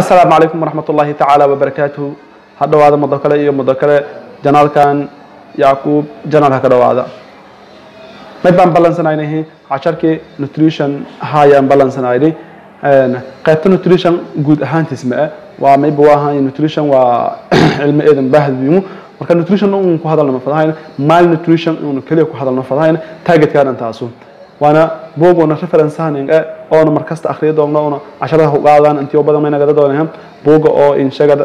asalaamu calaykum waraxmat ullaahi tacaala wabarakaatuhu ha dhowaada muddo kale iyo muddo kale. Janaalkan yacquub janaal ha ka dhowaada mid baan ballansanaynay casharkii nutrition hayaan ballansanaynay qaybta nutrition guud ahaantiis ma ah waa mayba waa ahay nutrition waa cilmi eedan baahdimu marka nutrition un ku hadalna ma mal nutrition un kaliya ku hadalna fadahayna. Targetkaadan taasu waana buuguna referencehaning eh oona markasta akhriya doogno oona casharada ku qaadaan intii badan mayna gada doonayaan buuga oo inshagada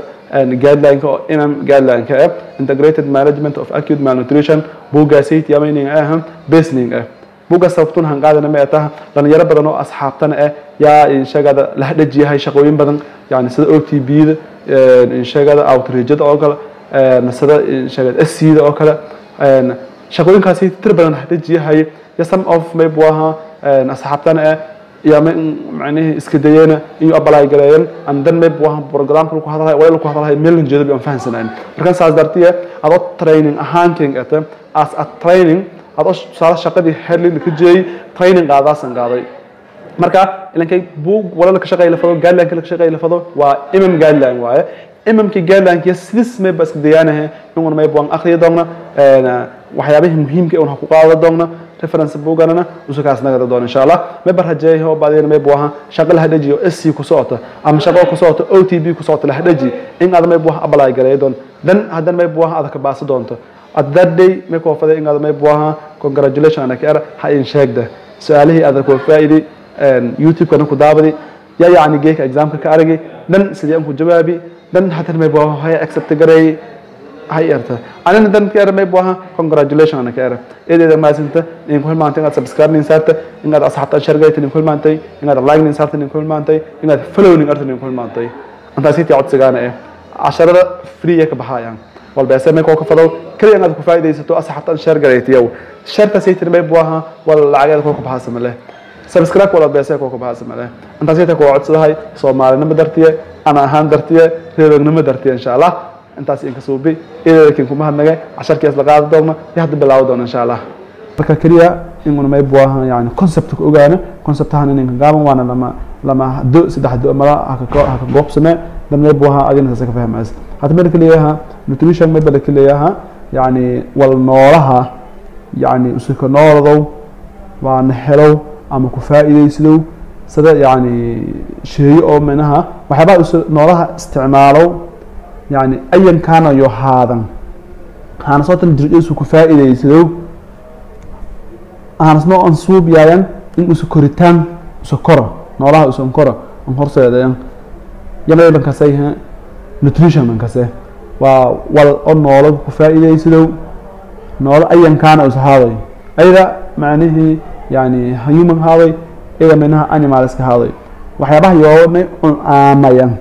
guideline-ka oo inam guideline-ka eh integrated management of acute malnutrition buuggaasayt yamayning ah basning ah buugga sababtun han qaadana ma taha dhalinyaro badan oo asxaabtana eh yaa inshagada la hadhajiyahay shaqooyin badan. Yani sida o t b-da inshagada outreachada oo kale sida inshagada scda oo kale shaqooyinkaasi tir badan la hadhajiyahay ya some of maybu ahaa asxaabtana eh iyo macnihii iska dayeena iyo apply gareeyeen and then maybu ahaa programka lagu hadalhay wala ku hadalhay meel jeedo bi aan fahansanayn markan saas dartiye adoo training ahaantiin ata as a training adoo tusaale shaqadii headline ka jeeyay training qaadaasan qaaday marka ilankay buug wala ka shaqeey la fado guideline ka shaqeey la fado waa imam guideline waaye imamkii guideline sidis mayba iska dayaanahe inuna maybu aan akhriya doogna waxyaabihii muhiimka un ha ku qaado doogna reference buuganana usukaas nagada doon insha allah mayba rajeeyo baadiyana maybu ahaa shaqo la hadhajiyo sc ku socota ama shaqo ku socota o t b ku socota la hadhaji in aad maybu ahaa apply gareeyo doon. Dan haddana maybu ahaa aad ka baasi doonto. At that day may koo faday in aad maybu ahaa congratulation ana ka era ha in sheegda su'aalihii aad koo faa'iday youtube-kana ku daabadi yaa yacni geeka examka ka aragi dan sidii aan ku jawaabi dan haddana maybu ahaa haya accept gareey hay erta anina dan ka era maybu ahaa congratulation ana ka era eedeeda maasinta in ku hilmaantay inaad subscribe nin saarta inaad asxaabta shargayta nin ku hilmaantay inaad like nin saarta nin ku hilmaantay inaad follow nin arta nin ku hilmaantay intaasi tii codsigaana eh casharada free ka baxayaan walbeese may koo ka fadow kaliya inaad ku faa'iidaysato asxaabtan share garaytiyow shartaasay tiri maybu ahaa wal lacageeda koo ka baxaasa male subscribe wala beese koo ka baxaasa male intaasi tii koo codsadahay soomaalinimo dartiye ana ahaan dartiye reerognimo dartiye insha allah intaas inka suubi eedakin kuma hadnagay casharkiis la qaadi doona iyo hadda bilaawo doona insha allah. Marka keliya inguna may buu ahaa yani concept ka ogaana conceptahan ininka gaaban waana lama lama do saddex do mala haka haka goobsame buu ahaa adina saas ka fahmaysa hadda meel keliyaha nutrition may bala keliyaha yani wal noolaha yani usuka nooladow waana helow ama ku faa'iidaysadow sida yani sheeyo oo minaha waxyaabaha noolaha isticmaalow yani ayan kaana yo haadan? Hana sootan dirjaysu ku faa'iidaysadow? Aanasno an suub yaayan in usu koritaan usa koro noolaha usan koro an horseedayan yamay dhankasay nutrition dhankase waa wal oo noolo ku faa'iidaysadow? Noolo ayan kaana usa haaday ayada macnihii yani human haaday ida minaha animalska haaday waxyaabaha yoonay un aamayan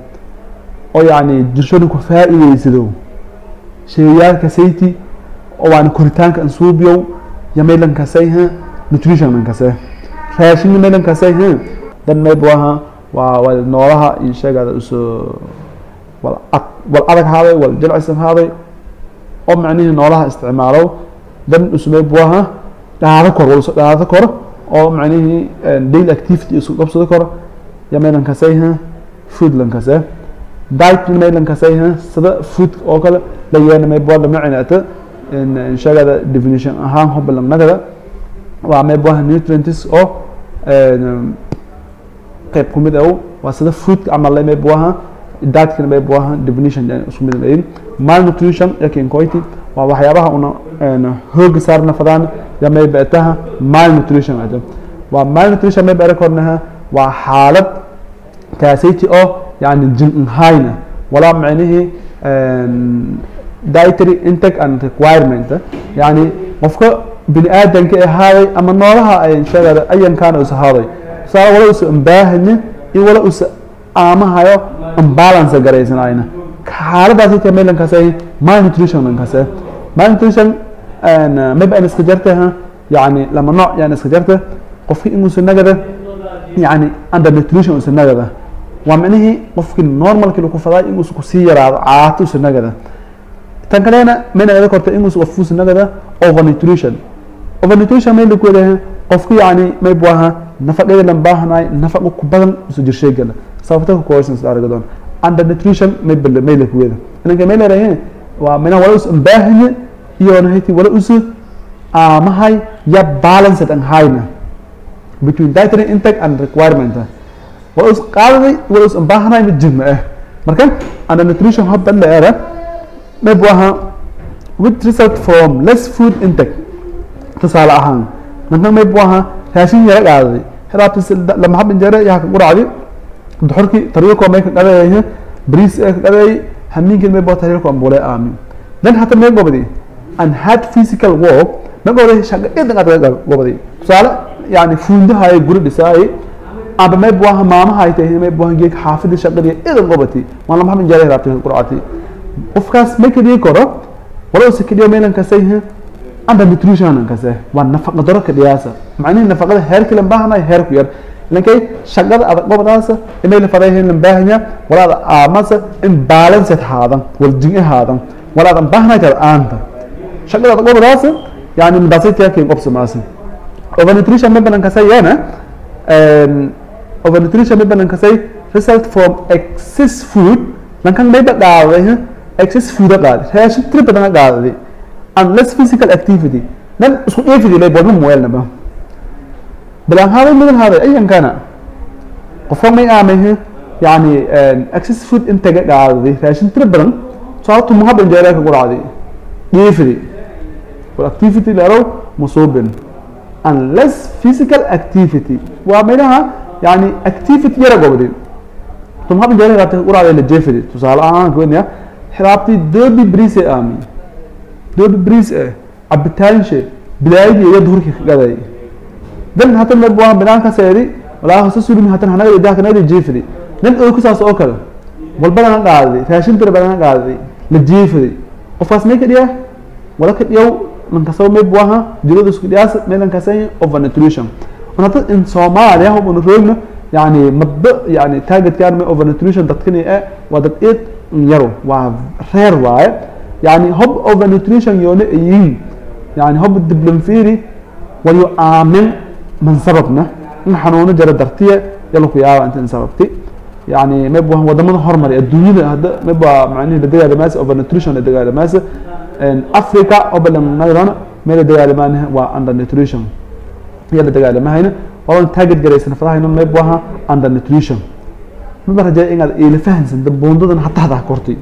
oo yani jirshooda ku faa'iidaysado sheeyaalka sayti oo waana koritaanka ansuubiyow yamaylan kasay ha? Nutrition man kase raashin maylan kasay dan maybu aha waa wal noolaha iyo sheegada uso wal ad wal adag haaday wal jilcisan haaday. Oo macnihii noolaha isticmaalow dan usu maybu aha dhaado kor wal dhaado kor. Oo macnihii daily activity isu qabsado kor. Yamaylan kasay ha diet maylan kasay sida food oo kale la yeena may boo dhama cinata in shagada definition ahaan hobalan nagada waa may boo nutrients oo qayb kumid ah waa sida food camal lay may boo diet may boo definition isku mid leeyin malnutrition yakin koyti. Waa waxyaabaha una hooga saarna fadaan ya may beetaha malnutrition waa malnutrition may beera kornaha waa xaalad kaasayti oo yani jin nhine walaa micnihii dietary intake and requirement. yani qofka bini aadanka ahaaday ama noolaha ayan sheegaada ayankaana ushaaday tusaale wala usa ambaahanin in wala usa aamahayo imbalance garaysanayna xaaladaasi ta melan kase malnutritionan kase malnutrition mab an iska jarta yani lama nooc yan iska jarta qofka inuusa nagada yani under nutrition usa nagada waa micnihii qofkii normalkii lagu faday inuusa ku sii yaraado caato usa nagada tan kalena mayna aga korta inuusa qofuusa nagada overnutrition overnutrition may lagu wadaha qofku yani may buu ahaa nafaqeeda lan baahanaay nafaqo ku badan usa jirsheegala sababta ku koorsan arga doon under nutrition may bal may la kuweda inanka may leeyahay waa mina wala us baahanya iyo nahiti wala us amahay ya balanced and high between dietary intake and requirement wala us qaadaday wala us baahanay mid jim ah marka under nutrition habba la era may buaha with result from less food intake. Tusaale ahaan marka may buaha raashin yara qaadaday hiraabtis lama hab injeera yaa ka quracdi duxurkii tariiqo may ka qadayay bariis ee ka qadayay hamiinkin may boo tariiqo ambule aamin. Dan hata may gobadi and had physical work gobadi shaqa idan aad gobadi tusaale yani fuundaha ay guri dhisaay aba may buaha maamaha ay tahay may buaha geeg xaafida shaqadii idan gobati. Waan lama hab injeera hiraabtis quracti qofkaas ka dhigi karo walow se kadhiyo meelan kasay under nutrition kase waa nafaqa daro ka dhiyaasa macnihi nafaqada heerkii lan baahanayo heerku yar. Lankay shaqada adag gobadaasa inay la fadayhin lan baahanya walaada aamasa in balanced haadan wal jin haadan. Walaada baahanayo kada aanta. Shaqada adag gobadaasa yani mudasay tiyakin qobsa maasa over nutrition ma banan kasay yana over nutrition ma banan kasay result from excess food lankan may ba dhaawaday excess food qaadi raashin tiri badan qaadi and less physical activity. Dan isku dheefidi lay bodma moelna ba. Bilan hada midan hada ayan kana qofka may aamay yani excess food intaga qaadi raashin tiri badan sababtu muhab injeera ka quraadi dheefidi wal activity laro musubin and less physical activity. Waa meelaha yani activity yara gobdin tumhab injeera ka quraadi la jeefidi tusaale ahaan kuwenya xiraabtii doobi bris ee aami. Doobi bris ee cabitaanshe bilaayadii iyo duhurkii ka gaday. Dan hatan ma buaha binaanka seedi walaa hoose sulimi hatan hanaga idaha kanadi jiifidi nin oo kusaas oo kale walbadana qaadaday raashin tira badana qaadaday la jiifiday qofkaas may ka dhiya wala ka dhiyaw lankasaba may buaha jirada isku dhiyaas meelan kasay over nutrition hata in soomaaliya hubun roogna yani mabda yani targetkaan may over nutrition dadkani ee waa dad eed yaro waa reer waaye yani hob over nutrition yoona yihiin yani hob diblanfiri wayo aamin man sababna in xanuuno jara dartiya yala ku yaaba inta in sababti yani mayb waddamada hormari adduunyada hadda mayb waa macnihi la dagaalamaasa over nutrition la dagaalamaasa africa obalanayron may la dagaalamaana waa under nutrition iya la dagaalamahayna waban target garaysan fadahayna mayb waha under nutrition maba rajaya inaad ila fahansanta buundadan hataa kortay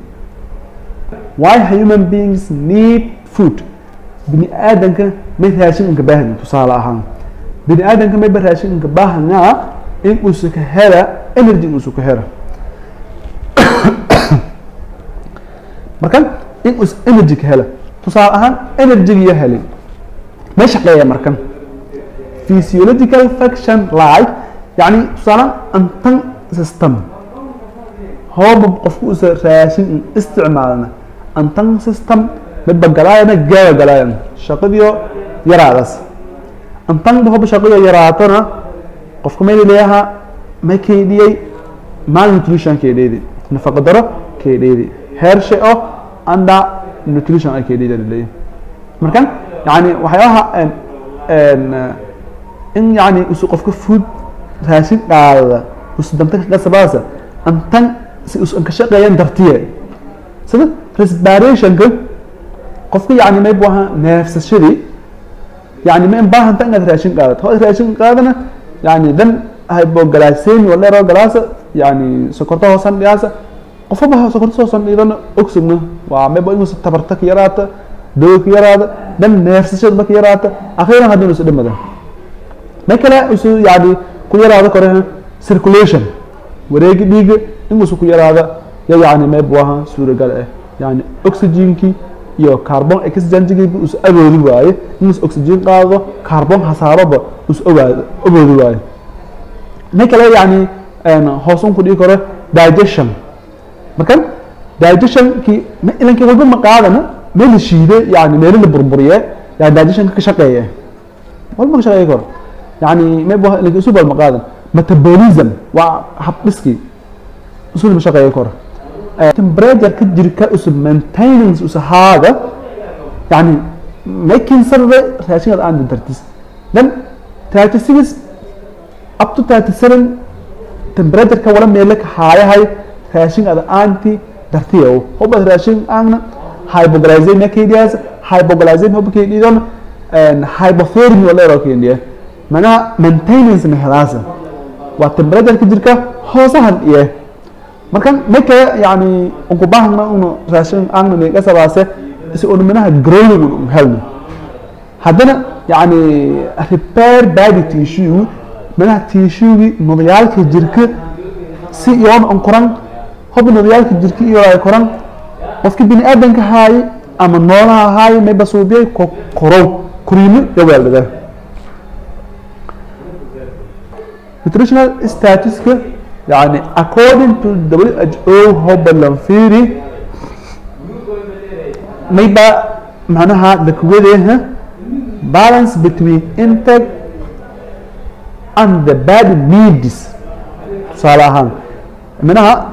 why human beings need food? bini aadanka may raashin inka baahanya tusaale ahaan bini aadanka mayba raashin inka baahanyaa in uusa ka hela energy uusa ka hela marka in uus energy ka hela tusaale ahaan energygiyo helay may shaqeeya markan physiological function like yani tusaale antan system hooba qofku usa raashin isticmaalna antan system midba galaayana gaaba galaayan shaqadiyo yaraadas antan hoba shaqadiyo yaraatona qofka may leeyaha may keydhiyey malnutrition keydheydi nafaqa daro keydheydi heershe oo under nutrition ay keydheyda la leeyahay markan yani waxyaabaha in yani usu qofka food raashin qaadada usu ka antan si usan ka shaqeeyan dartiye sida respirationka qofka yani may bu ahaa neefsashadii yani ma baahanta inaad raashin qaadato hoo raashin qaadana yani dan hypoglycemia walero galaasa yani sokorta hoosan dhiyaasa qofaba sokorta hoosan dhidana oxigna waa mayba inuusa tabarta ka yaraata dawo ka yaraada dan neefsashada marka yaraata akhiiran haddii inuusa dhimada ma kale isu yani ku yaraada kore circulation. Wareegi dhiiga inuusa ku yaraada ya yani may bu ahaa suuragal ah yani oxygenkii iyo carbon exchangegiiba us awoodi waaye. Inus oxygen qaado carbon hasaaroba us ogaado awoodi waaye. Ma kale yani hoos un ku dhigi karo digestion. Markan digestionkii ma ilankii walba ma qaadana meel la shiide yani meelo la burburiye yani digestionka ka shaqeeya walba ka shaqeeya karo yani ma usul walba qaadan metabolism. waa habdhiskii usul ma shaqeeya karo temperature ka jirka usu maintenance usu haada yani making sarve raashinkaad aan dintartis then thirty six up to thirty seven temperature ka wala meele ka haayahay raashin ada aanti dartiyow hobad raashin aangna hypoglycemia kedias hypoglycemia hoba kedidon hypothermia leero kendiya manaha maintenance mehelaasa waa temperatureka jirka hoosahan iyo markan maka yani unkubahna unu raashin aangna megasabaase si unu manaha growing unu helno haddana yani repair body tissue manaha tissuegi nodayaalka jirka si iyoona un koran hob nodayaalka jirka iyo ay koran qofki bini aadanka haaye ama noolaha haaye ko korow kuriimo yaweeldhada nutritional statuska yani according to WHO hoba lanfiri mayba macnaha lakuwadeha balance between intake and the body needs. Tusaale ahaan minaha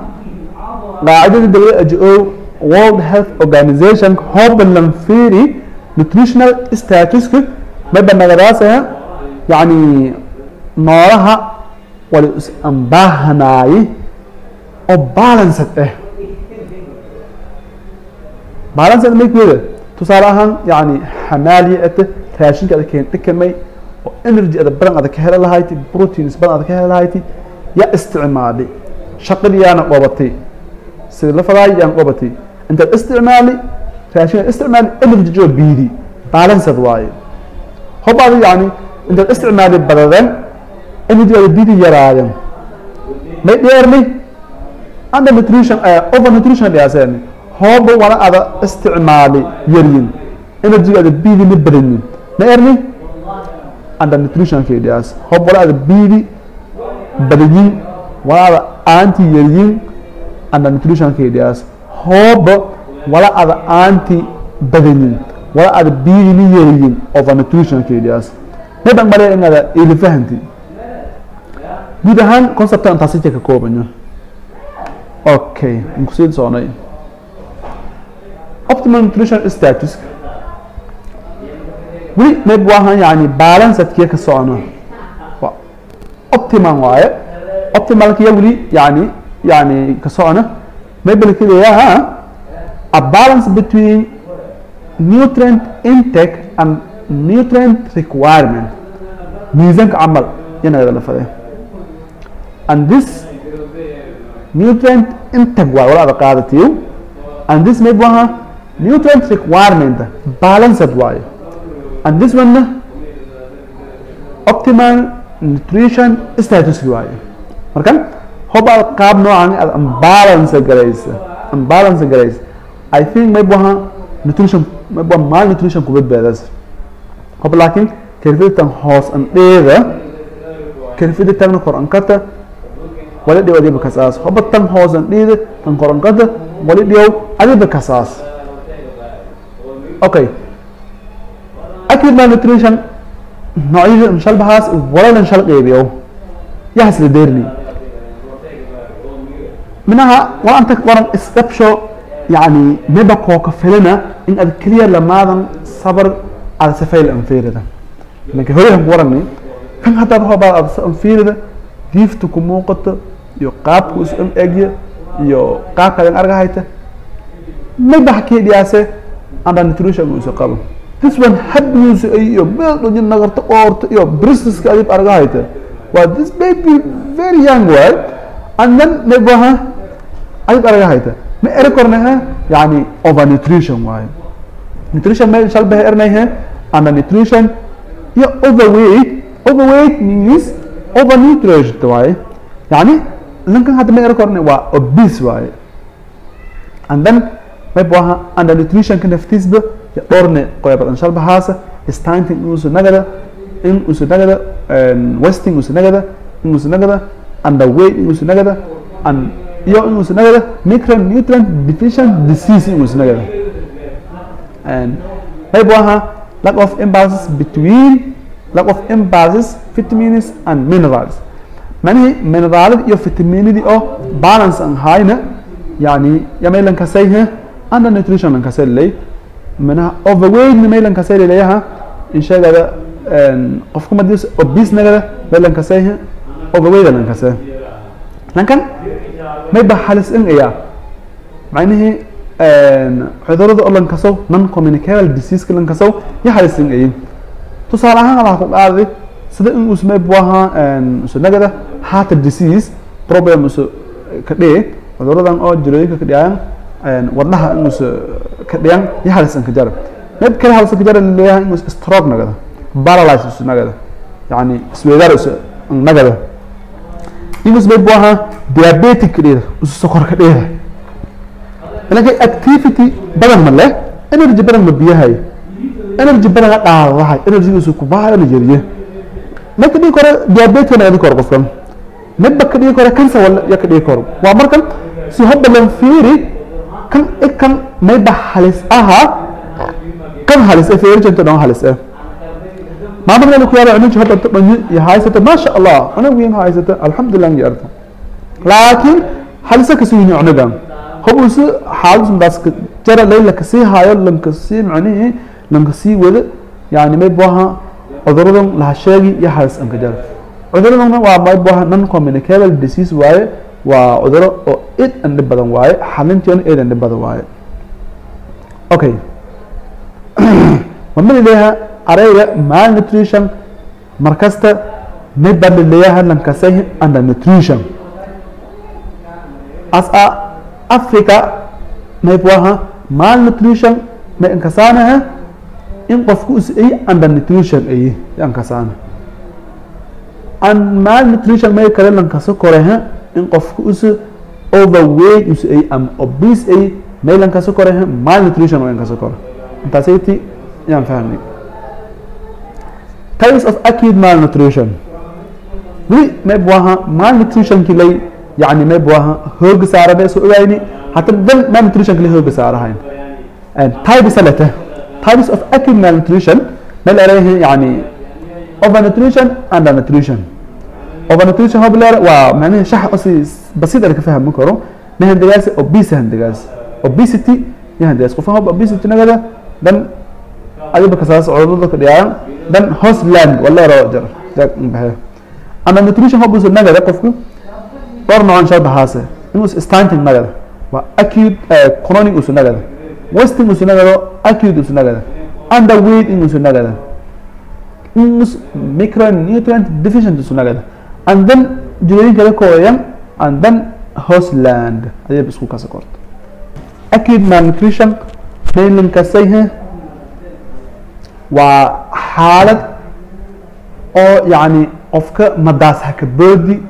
qaacidada WHO World Health Organization hoba lanfiri nutritional statuska mayba nagadaasaya yani noolaha wali is ambaahanaaye oo balanced ah balanced makeeda tusaale ahaan yani xamaaliya ata raashinka ada keen dhikamay oo energy ada badan ada ka heli lahayti proteins badan ada ka heli lahayti yaa isticmaalay shaqadii yaana qobatay sida la fadaay yaan qobatay intaad isticmaali raashinka isticmaali energy joo biidi. Balanced waaye. Hobaada yani intaad isticmaali badadan energy ada biidi yaraadeen may dheernay under nutrition over nutrition dhiyaaseen hooba wala ada isticmaali yaryin. Energy ada biidi ma badanin ma erni under nutrition keediyaas hoob wala ada biidi badayin wala ada aanti yaryin. Under nutrition keediyaas hooba wala ada aanti badayin wala ada biidi ni yaryin. Over nutrition keediyaas ma dhan male in ada ili fahanti guud ahaan concepta intaasi ka koobanyo. Okay nkusii soconay optimal nutrition status. Weli mayb waahan yani balanceedkiya ka socono. Optimal waaye. Optimalkiya weli yani yani ka socono. Maybalkileeyaha a balance between nutrient intake and nutrient requirement. Miisanka camal yanagada la fadee and this nutrient intake waay wala ada qaadatiyo. And this mayb waaha nutrient requirement balanced waaye and this one optimal nutrition status waaye marka hoba qaab noocan aad unbalance garaysa unbalance garaysa i think maybe waha nutrition maybe mal nutrition ku badbaadas hob laakiin karfiditan hoos an dheeda karfiditan kor an kata wali dhiw adiba kasaas. Hoba tan hoos an dheeda tan kor an kata wali adiba kasaas. Okay. Acute malnutrition noocyada shalbahaas walalan shal qeybiyo yahas la deerni. Minaha waa anta isdabsho yani meba kooka filina in ad keliya lamaadan sabar ada safayl anfiirida imanka horehan ku warani kan haddaad hobaad ada sa anfiirida diifta ku muuqato iyo qaabku is an egya iyo qaabkadan argahayta mayba hakii dhiyaase under nutrition uusa qabo this one hadduusa iyo meel dhujin nagarta oorta iyo bristiska adib argahayta waa this baby very young way and then maybaha adib argahayta ma eri kornaha yani over nutrition waaye nutrition ma shalbaha ernayhe under nutrition iyo overweight overweight means over nutrition waaye yani ninkan hadda ma eri korna waa obese waaye and then maybaha under nutritionka naftiisba dhowrne qoybadan shalbahaasa stanting inuusa nagada in usa nagada westing usa nagada in usa nagada underweight inuusa nagada and iyo inuusa nagada micronutrient deficient disease inuusa nagada and maybe waha lack of imbalances between lack of imbalances vitamins and minerals manihi mineraalada iyo vitaminadii oo balance aan hayna yani yamaylan kasayhe under nutrition lan kasay lay manaha overweight maylan kasay leeyaha in sheegada qofka madis obese nagada maylan kasay overweight lan kasay. Lankan mayba halis in ayaa macnihii cudurrada oo lankasow non communicable diseaseka lankasow iyo halis in ayin tusaale ahaan alaa ku qaaday sida in us maybu ahaa usanagada heart disease problem usa ka dhici cuduradan oo jirooyinka ka dhiyaan wadnaha in us ka dhiyan iyo halis in ka jara mid kale halis ka jara leeyahay in us stroke nagada paralyze us nagada yani isweydaar us nagada. In us maybu ahaa diabetic ka dhiyada us sokor ka dhiyada laakiin activity badan ma leh energy badan ma biyahay energy badan dhaadahay energy isu ku la jeriye marka dhigi kore diabetes na dhigi kore qofkan midba ka dhigi kore cancer wala ya ka dhigi kore waa markan si hobba lan fiiri kan ikan mayba halis aha kan halis ee fiiri janta dhan halis ee maamad meel ku yaala cunug hobba dhan ya haysata ma sha Allah ana wiin haysata alxamdulillah ya arta laakiin halisa ka sii cunugan هو بس حالس بس ترى ليلة كسي هاي لم كسي معنيه لم كسي وده يعني ما يبغاها عذرهم لها cuduradan lahasheegi iyo hals angajaro cuduradana waa maybuaha non communicable disease waaye waa cuduro oo id andhib badan waaye xalintiona id andhib badan waaye. Okay mamalileeha arayga malnutrition markasta mibamileeyaha lankasahin under nutrition. As a africa maybuaha malnutrition ma inkasanaha in qofkuis ay under nutrition ayi an mal nutrition kale lan kasa in qofku is overweight is ay am obese ay may lan kasa korehe mal nutrition kore intaasaytii yaan fahnay types of acute mal nutrition may buaha mal nutrition kilay yani may buaha hooga saara may soo ogaayni hata dal mal nutrition kilay hooga saarahayn type salate types of acute malnutrition meel erayhi yani overnutrition undernutrition overnutrition hobler waa macnihi shax si basiid aan ka fahmi karo mahandagaasi obese handagaasi obesity yahandagaas qofa hob obesity nagada dan adibarka saas cudurrada ka dhiyaaran dan hosland wala ro jar jaagbaxe undernutrition hob nagada qofku dhowr noocon sharbahaase inuu istanting nagada waa acute chronic usu nagada westi musu nagado acid musu nagada underweight in musu nagada micronutrient deficient musu and then jilooyin kala kooyan and then hostland ayay isku kasa korta acid malnutrition dalinkasayhe waa xaalad oo yani qofka madaas haka boodi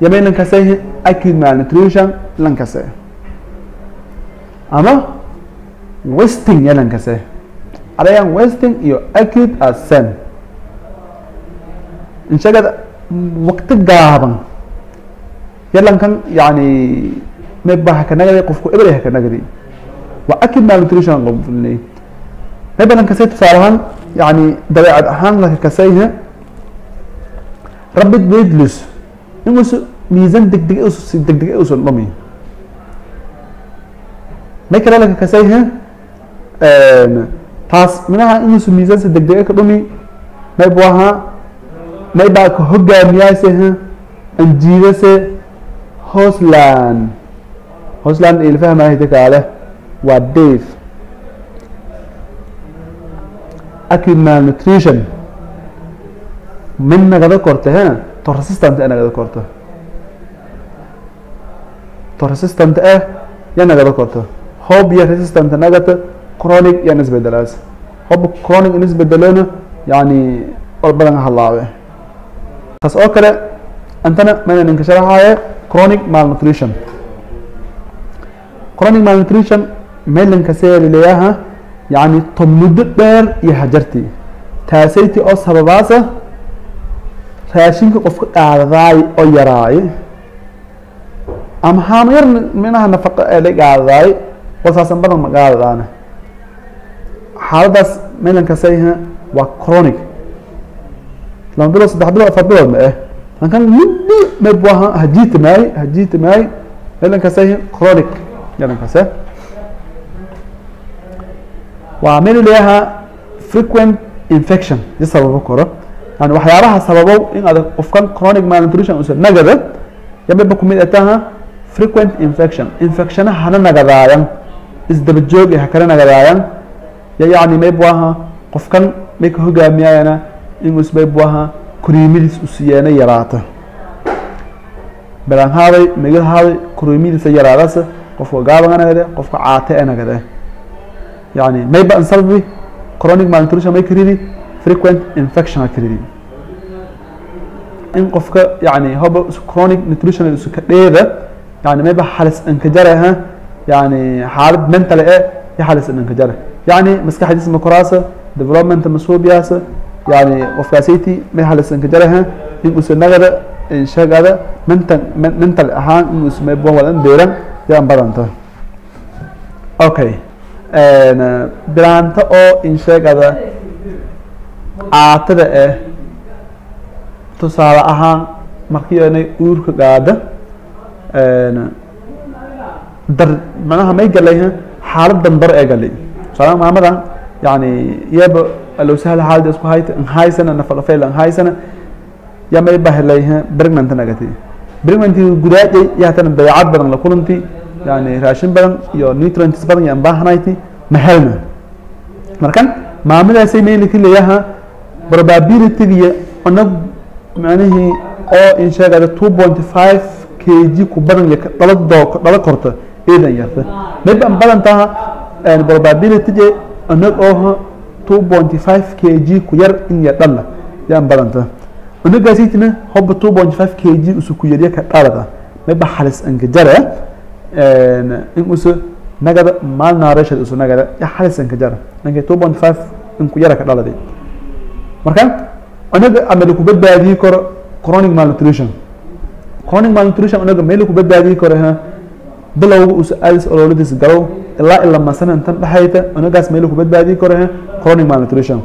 yamay lankasayhe acid malnutrition lankasay ama wasting يا لنكسيه عليها wasting يو أكيد السن إن شاء وقت جابن يلا كان يعني ما يبقى هكذا نجري قفكو إبرة هكذا نجري وأكيد malnutrition قبلني ما يبقى لنكسيه تصارهن يعني دبيعة أهان لنكسيه ربط بيدلس inuusa miisaan degdeg si degdeg uusan dhumin may kale laka kasayhe taas minaha inuusa miisaan si degdeg ka dhumi may bu ahaa may baa ka hogaamiyaase anjiidase hosland hosland ilfahmahida kaale waa dave. Acute malnutrition. Min nagada korte he to resistant ee nagada korto to resistant eh ya nagada korto hob iyo resistant nagata chronic yan isbedelaas hob chronic in isbedelona yani war halaabe taas oo kale antana mayna ninka sharaxaaye chronic malnutrition. Chronic malnutrition meelanka seelileyaha yani to muddo dheer iyo hajartii taasayti oo sababaasa raashinka qofka qaadadaay oo yaraay ama haama yar minaha nafaqo ee la qaadadaay wasaasan badan ma qaadadaana xaaladaas meelankasayha waa chronic. Lama bilood saddex bilood afar bilood ma eh? Lankan muddo mabuaha hajiita maay hajiita maay meelankasayha chronic. Yalankase waa meel leeyaha frequent infection i sababo karo yani waxyaabaha sababow in aad qofkan chronic malnutrition usa nagada yamaba kumid ataha frequent infection. Infectiona hana nagadaayan isdaba joogi ha kala nagadaayan ya yacni may buu ahaa qofkan may ka hogaamiyayana inus may buu ahaa koriimidiis u siyeena yaraata. Balan haaday megad haaday koriimidiisa yaraadasa. Qofka gaabaga nagade qofka caate e nagade yani mayba ansalbi chronic malnutrition may karidi frequent infection ha karidi in qofka yani hoba chronic nutrition isu ka dheeda yani mayba halis inka jaraha yani xaalad mental e iyo halis inka jara yani maskaxdiisa makoraasa development masuubiyaasa yani qofkaasiti may halis inka jaraha in usa nagada shagada mental mental ahaan in us may buwan wadan beeran yaan badanta okay bilaanta oo insheegada caatada eh tusaale ahaan markii inay uurka gaada dar macnaha may galay xaalad dandar ee galay tusaale maamadan yani iyaba low sahla xaalada isku hayta haysana nafaqafeel haysana ya may bahlay pregnant nagati. Pregnant gudaajay yahatana dayacad badan la kulanti yani raashin badan iyo nutrients badan yaan baahanayti ma helna markan maamadaasay mayna ka leeyaha probability-giyo anag macnihii oo in sheegada two point five k g ku badan iyo dhala doo dhala korta eedan yarta mayba an badan taha probability anag oo two point five k g ku yar in ya dhala yaan badanta unagaasitina hoba two point five k g usu ku yarya ka dhalada mayba halis anka jara. In usu nagada malnourishad usu nagada ya halis anka jara. Nanka two point five in ku yara ka dhaladi marka anaga ama laku badbaadiyi karo chronic malnutrition. Chronic malnutrition anaga meel laku badbaadiyi karo ha bilowga usu aadis ololadiis galow ilaa ila masana intan dhexayta anagaas meel laku badbaadiyi karo ha chronic malnutrition.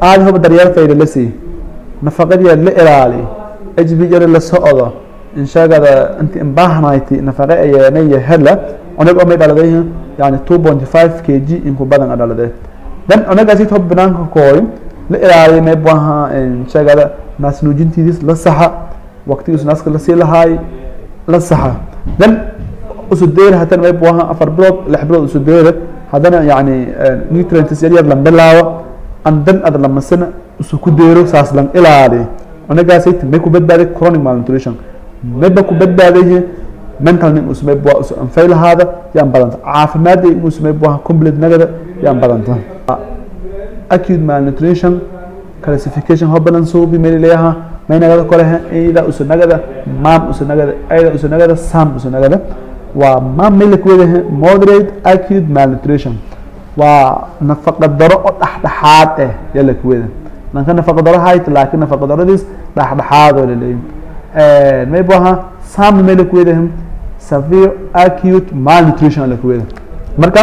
Aada hoba daryeel fayda la siiy nafaqadiya la ilaali jare la socdo inshagada inti imbahanayti nafaqa ayeenaya hela onag oo may dhaladay yani two point five k g inku badan a dhaladay then onagaasi hob banaanka kooy la ilaaliya may buaha inshagada naas nuujintiidis la saxa waqtigiis naaska la sii lahaay la saxa. Then usu deera haddana may buaha afar bilood lix bilood usu deera haddana yani nutrients yar yar lan bilaawo andan ad lamasana usu ku deero saas lan ilaali. Onagaasayt may ku badbaaday chronic malnutrition. Mayba ku badbaaday mental nin usu may bua usu anfay lahaada yaan badanta. Caafimaadda in usu may buaha complete nagada yaan badanta. Acute malnutrition classification hobanan suubi may leeyaha may nagada kolehe ida usu nagada maam usu nagada ida usu nagada sam usu nagada waa maam may lakuwadahe moderate acute malnutrition. Waa nafaqa daro oo dhexdhexaad eh yaa lakuwada nanka nafaqa daro hayt laakiin nafaqa daradiis dhexdhexaad oo laleeyahy may buaha sam may lakuwadahe severe acute malnutrition lakuwada marka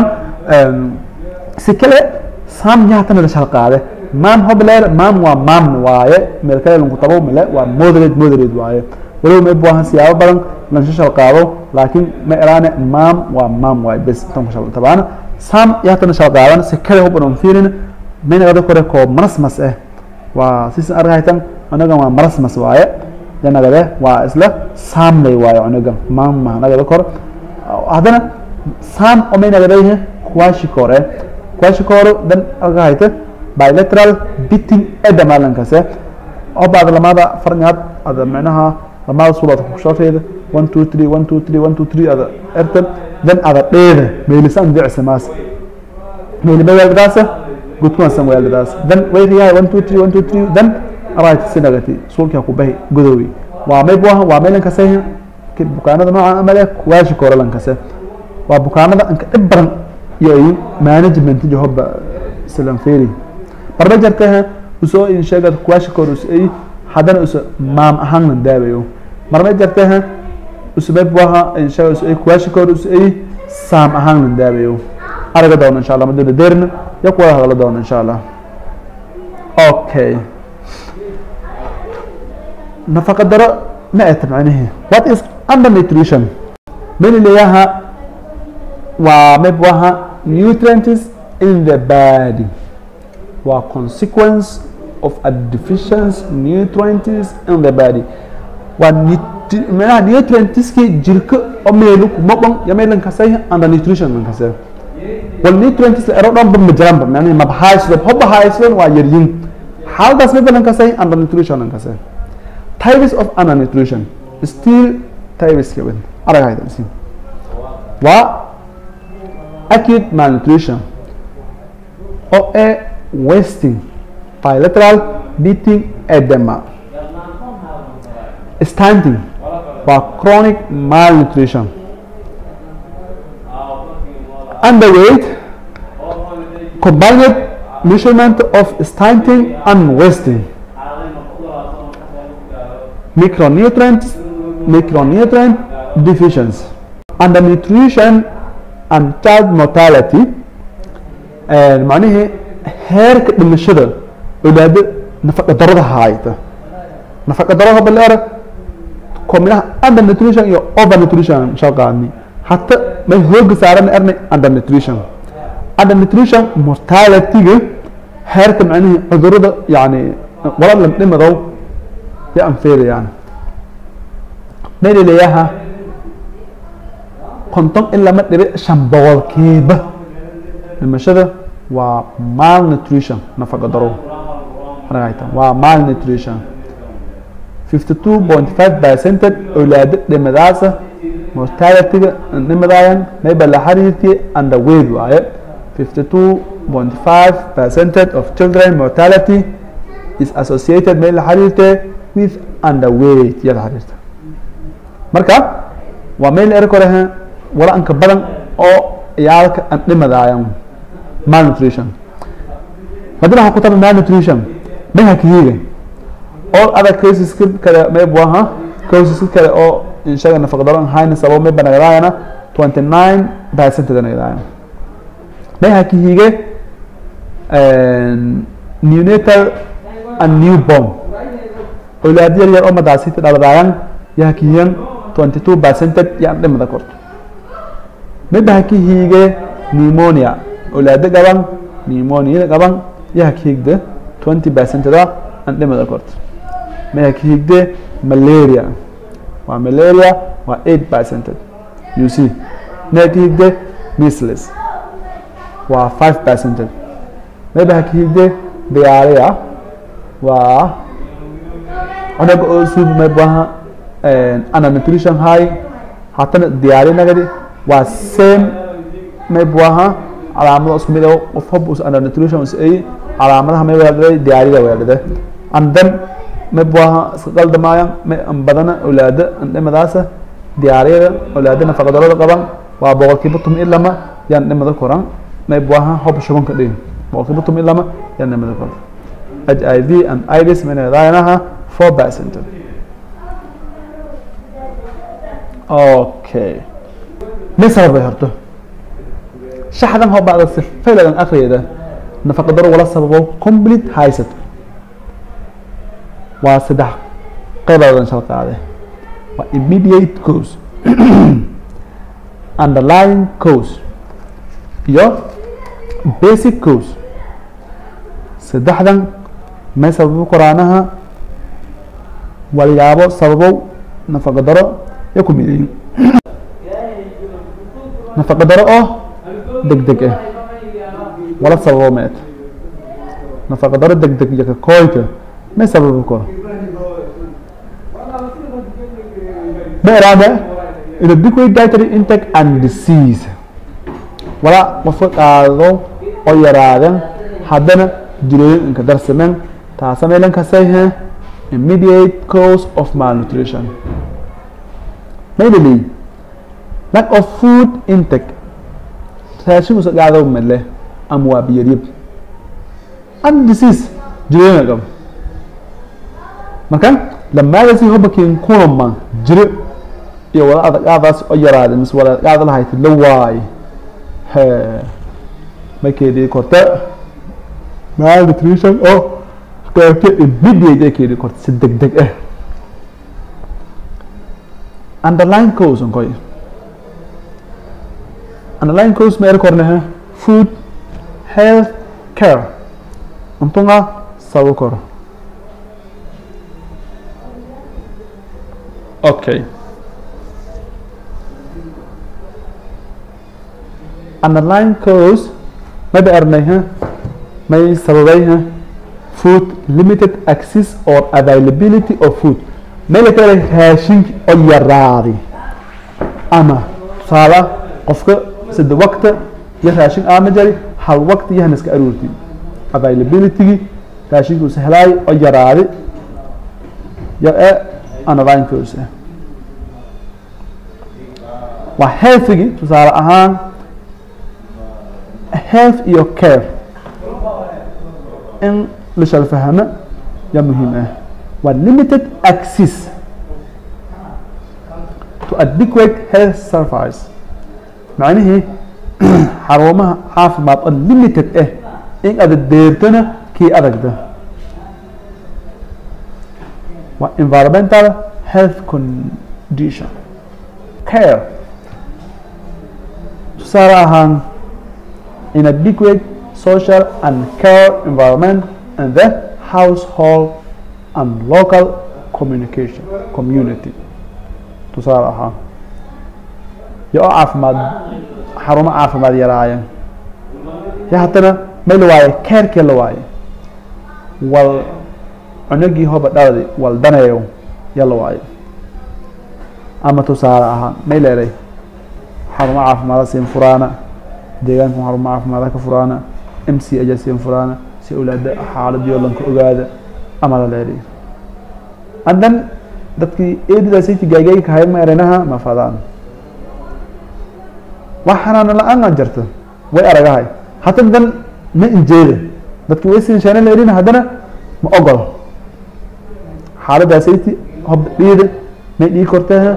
si kale sam yahatana la shalqaade maam hobleer maam waa maam waaye meel kale lanku tabo male waa moderate moderate waaye. Walow may buaha siyaabo badan lansha shalqaado laakiin ma eraane maam waa maam waaye bes tan ku tabaana sam yahatana shalqaadan si kale hubanan fiirin may nagada kore koo marasmas eh. Waa sisan arkahaytan anagan waa marasmas waaye. Yanagade waa isla saamlay waaye anagan maam maha nagada kor. Haddana sam oo may nagadayhe kwashikore kwashikore dan arkahayta bilateral biting edam alankase oo baad lamada farngaad ada micnaha lamada sulood kushoofeeda one two three one two three one two three ada ertan dan ada dheeda meelisan dicsamaas meelima weeldadaasa gudkumasan weeldadaas dan wayriyahay one two three one two three. Dan right sinagati suulkia kubahi godowi waa may buaha waa maylankase bukaanada nooca amale kuwaashi koralankase waa bukaanada anka dhib badan iyo ay management johoba silanferi barba jartaha u soo insheegad kuwaashi kor us ay haddana usa maam ahaanna daabayo marma jartaha usmay buaha insheega us ay kuwaashi kor us ay saam ahaanna daabayo araga doona insha allah maduna deerna ya kuwada hadala doona insha allah. Okay nafaqa daro ma eta macnihi what is under nutrition mani leeyaha waa may buaha nutrients in the body. Waa consequence of a deficiency nutrients in the body. Waa meelaha nutrientski jirka oo meelu kuma dhon yamay lan kasay under nutrition lan kasay wal nutrients ero dhan ba majaranba macnaha ma bahayso hoba hayso waa yaryin xaaladaas may lan kasay under nutrition lan kasay types of under nutrition. Still types ka weyn arag haydan siin waa acute malnutrition. Oo ee wasting bilateral beating edema stunting waa chronic malnutrition. Underweight combined measurement of stunting and wasting micronutrients micronutrient deficiency. Undernutrition and child mortality macnihii heerka dhimashada awlaado nafaqa darada hayta nafaqa darada baleer kominaha under nutrition iyo over nutrition shaqaani hata may hooga saaran ernay under nutrition under nutrition mortality-ga heerka macnihii cudurada yani wala la dhimadow ya anfeerayaan mayna konton in lama dhibic shan boqolkiiba dhimashada waa malnutrition nafaqa waa malnutrition 52.5 percentage awlaado dhimadaasa mortalityga dhimadaayan mayba la xiriirtii underweight waaye. 52.5 percentage of children mortality is associated may la xiriirtee with underweight ya la xiriirta marka waa meel er korehe wala anka badan oo ciyaalka aan dhimadaayan malnutrition. Haddii waxaa ku taba malnutrition maha kihiga all other cases kale may buaha cases kale oo inshaga nafaqdaro hayna sababo may banagadaayana. 29 percentage nagadaayana maha kihige neonatal and newborn awlaad yar yar oo madaasita dhaladaayan. Yaha kihigan 22 percentage yaan dhimada korto. Midda ha kihiige pneumonia. Awlaado qaban pneumonia qaban yaha kihigde 20 percentage aan dhimada korto maha kihigde malaria. Waa malaria waa 8 percentage you see maha kihigde measles. Waa 5 percentage mayba ha kihigde diarrhea. Waa cunuga oo suub may buaha ana nutrition high. Hatana diyaari nagadi. Waa same may buaha calaamado isku mid ah qof hob us ana nutrition us ay calaamadaha may weelday diyaarida weeldade and then may buaha iska qaldamaaya may an badana awlaada an dhimadaasa diyaariyada awlaada nafaqadarada qaban waa boqolkiiba tum i lama yaan dhimada koran may buaha hob shubanka dhin boqolkiiba tum i lama yaan dhimada koran h i v and iris manadaayanaha four percent okay. Misal bay horto. Shaxdan hoo bacda sifayladan akhriyada nafaqadaro wala sababo complete haysat waa saddex qaybadan shal qaade waa immediate cause underlying cause iyo basic cause saddexdan may sababo qoraanaha walyaabo sababow nafaqadaro ya ku midayin nafaqadaro oo deg ah wala sababo meet nafaqadaro deg deg iyo kakooyka may sababi karo beeraada inadequate dietary intake and disease. wala qofka qaado oo yaraadan haddana jirooyin inka darsamen taasa meelan kasayhe immediate cause of malnutrition. mainly lack of food intake. raashin usa qaado male ama waa biyaryab and disease jirooyin qabo marka lamaadasi hobakin kulama jiro iyo wala adagaadaas oo yaraaday mise wala adagaada lahayd la waay he makeedii korte? Malnutrition oo qaybta immediate ay korte si deg ah underline cause onkoy underline cause ma kornehe food health care. Untunga sabu koro. Okay underlying cause maybe arnay ha may sababay ha food limited access or availability of food. Meel kale raashinki oo yaraaday ama tusaale qofka sida waqta iyo raashin aama jari hal waqti iyo hanaska aroorti availability raashinka uu sahlaay oo yaraaday yo ee cause ah waa healthigi tusaale ahaan health iyo care. In la shal fahmo yaa muhiim ah. Waa limited access to adequate health service macnihii xarumaha caafimaad oo limited ah in ada deertana kii adagda. Waa environmental health condition. Care. Tusaale ahaan inadequate social and care environment and the household and local communication community. Tusaale ahaan. Yo caafimaad xarumo caafimaad yaraaya ya haddana may la waaye keerkee la waaye. Wal cunugii hoba dhaladi wal daneeyo ya la waaye. Ama tusaale ahaan may leeday xarumo caafimaada siin furaana deegaanka xarumo caafimaada ka furaana m c aja siin furaana si awlaada xaaladii lanka ogaada ama la leeday haddan dadkii eedidaasaytii gaagayka hay ma ereynaha ma fadaan wax xanaano la'aan aan jirta way aragahay hata dan ma injeeda dadki way siin sheena leerina haddana ma ogol xaaladaasaytii hob dhiida may dhii korteha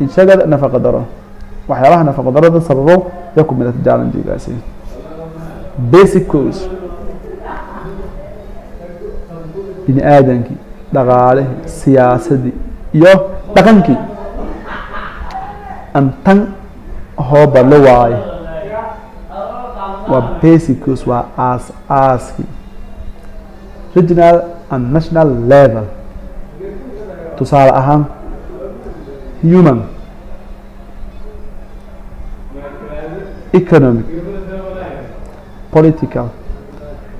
inshagada nafaqa daro. Waxyaabaha nafaqa darada sababo ya ku midata challengegaasi basic cause bini aadankii dhaqaalihii siyaasadii iyo dhaqankii an tan hooba la waayo waa basic cause waa aas aaskii regional and national level. Tusaale ahaan human. Economic. Political.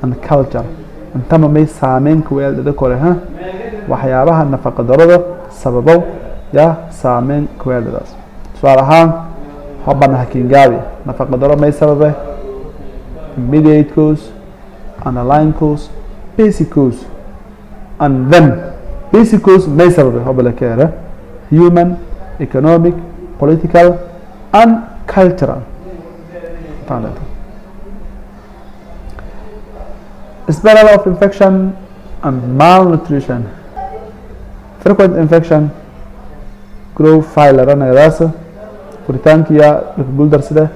And culture. Intama may saameyn ku weeldhada kore ha waxyaabaha nafaqa darada sababow yaa saameyn ku weeldhadaas tusaale ahaan hobana hakingaabi nafaqa daro may sababe immediate cause underlying cause basic cause and then basic cause may sababe hoba la keera human economic political and cultural. Spiral of infection and malnutrition. Frequent infection grow filer anagadaasa furitaankiya guuldarsida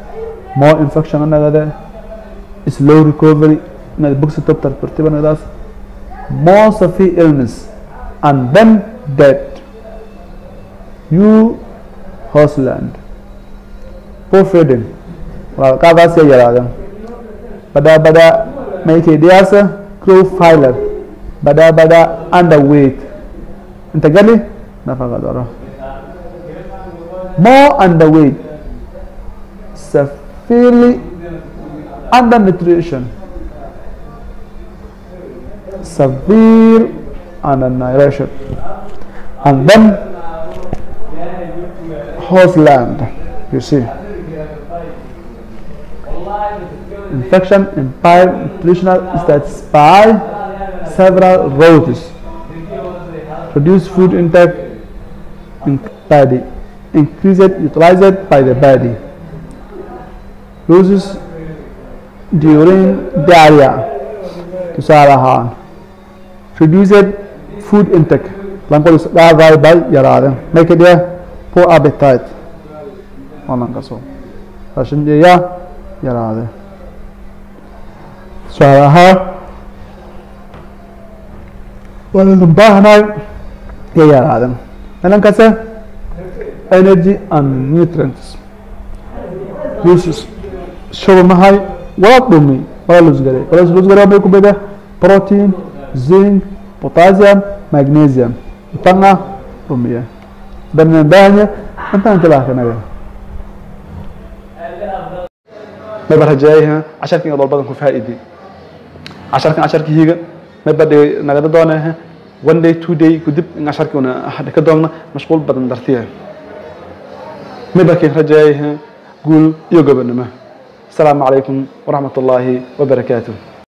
more infection anagade slow recovery inad bogsito tartartiba anagadaas more severe illness and then death. You hostland poor feeding. Qaadaas ya yaraadeen. Badaa badaa maykediyaasa grow filer. Badaa badaa underweight. Inta gali nafaqa daro more underweight severely undernutrition severe undernutrition and then host land. you see. Infection in pipe nutritional states by several routes reduce food intake in body increase it utilized by the body. Loses during diarrhea tusaale ahaan reduced food intake lanqodis dhaafay bay yaraadeen may ka dhiga poor appetite. Oo lankaso raashin dhiya yaraade tusaale ahaan waadan baahnaay ya yaraadeen melankase energy and nutrients. Uses shurumahay wala dhumi wala lusgaray wala lusgaray may ku bada protein zinc potassium magnesium. Tanga dhumiya barnaamijya intaan tilaafinaga mayba rajeeyaha casharkan iyo badan ku faa'iidi casharkan casharkii higa mayba nagada doonaya one day two day kudib in casharkii una ka doogna mashquul badan midbarkiin rajaayay guul iyo gobonnimo asalaamu calaykum waraxmat ullaahi wabarakaatuh